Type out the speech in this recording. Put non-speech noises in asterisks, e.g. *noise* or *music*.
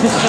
Yeah. *laughs*